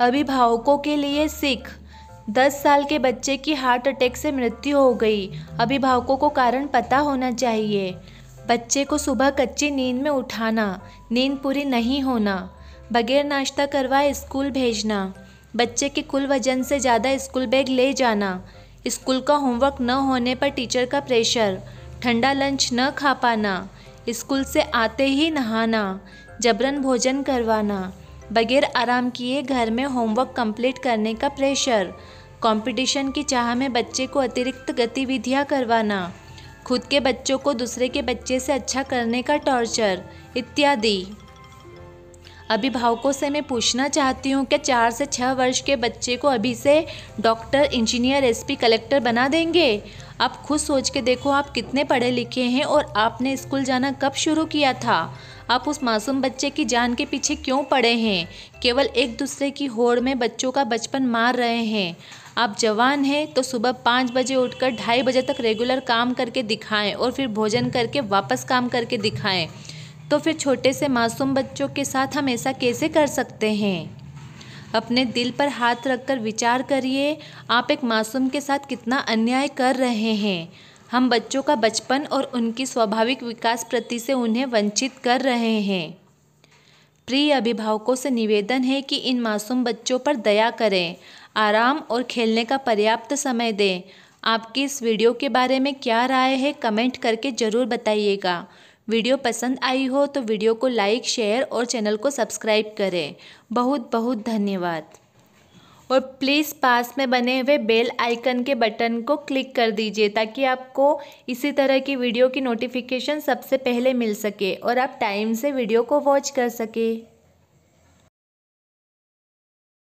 अभिभावकों के लिए सिख दस साल के बच्चे की हार्ट अटैक से मृत्यु हो गई। अभिभावकों को कारण पता होना चाहिए। बच्चे को सुबह कच्ची नींद में उठाना, नींद पूरी नहीं होना। बगैर नाश्ता करवाए स्कूल भेजना। बच्चे के कुल वज़न से ज़्यादा स्कूल बैग ले जाना। स्कूल का होमवर्क न होने पर टीचर का प्रेशर। ठंडा लंच न खा पाना। स्कूल से आते ही नहाना। जबरन भोजन करवाना। बगैर आराम किए घर में होमवर्क कंप्लीट करने का प्रेशर कंपटीशन की चाह में बच्चे को अतिरिक्त गतिविधियाँ करवाना। खुद के बच्चों को दूसरे के बच्चे से अच्छा करने का टॉर्चर इत्यादि। अभिभावकों से मैं पूछना चाहती हूँ कि चार से छः वर्ष के बच्चे को अभी से डॉक्टर इंजीनियर एसपी कलेक्टर बना देंगे? आप खुद सोच के देखो, आप कितने पढ़े लिखे हैं और आपने स्कूल जाना कब शुरू किया था? आप उस मासूम बच्चे की जान के पीछे क्यों पड़े हैं? केवल एक दूसरे की होड़ में बच्चों का बचपन मार रहे हैं। आप जवान हैं तो सुबह पाँच बजे उठकर ढाई बजे तक रेगुलर काम करके दिखाएँ और फिर भोजन करके वापस काम करके दिखाएँ। तो फिर छोटे से मासूम बच्चों के साथ हम ऐसा कैसे कर सकते हैं? अपने दिल पर हाथ रखकर विचार करिए, आप एक मासूम के साथ कितना अन्याय कर रहे हैं। हम बच्चों का बचपन और उनकी स्वाभाविक विकास प्रति से उन्हें वंचित कर रहे हैं। प्रिय अभिभावकों से निवेदन है कि इन मासूम बच्चों पर दया करें, आराम और खेलने का पर्याप्त समय दें। आपकी इस वीडियो के बारे में क्या राय है, कमेंट करके ज़रूर बताइएगा। वीडियो पसंद आई हो तो वीडियो को लाइक, शेयर और चैनल को सब्सक्राइब करें। बहुत बहुत धन्यवाद। और प्लीज़ पास में बने हुए बेल आइकन के बटन को क्लिक कर दीजिए ताकि आपको इसी तरह की वीडियो की नोटिफिकेशन सबसे पहले मिल सके और आप टाइम से वीडियो को वॉच कर सके।